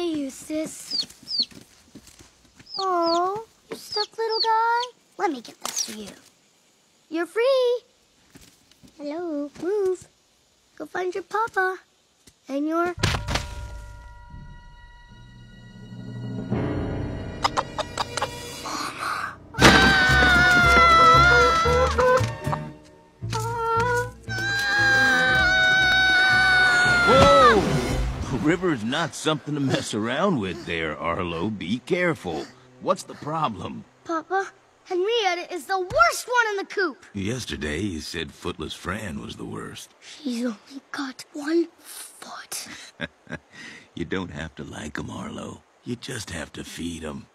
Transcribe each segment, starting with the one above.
see you, sis. Oh, you stuck little guy? Let me get this for you. You're free. Hello, move. Go find your papa and your... River's not something to mess around with there, Arlo. Be careful. What's the problem? Papa, Henrietta is the worst one in the coop. Yesterday, you said Footless Fran was the worst. She's only got one foot. You don't have to like 'em, Arlo. You just have to feed 'em.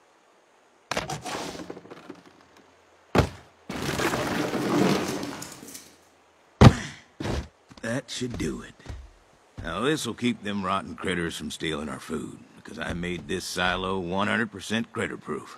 That should do it. Now this'll keep them rotten critters from stealing our food, because I made this silo 100% critter-proof.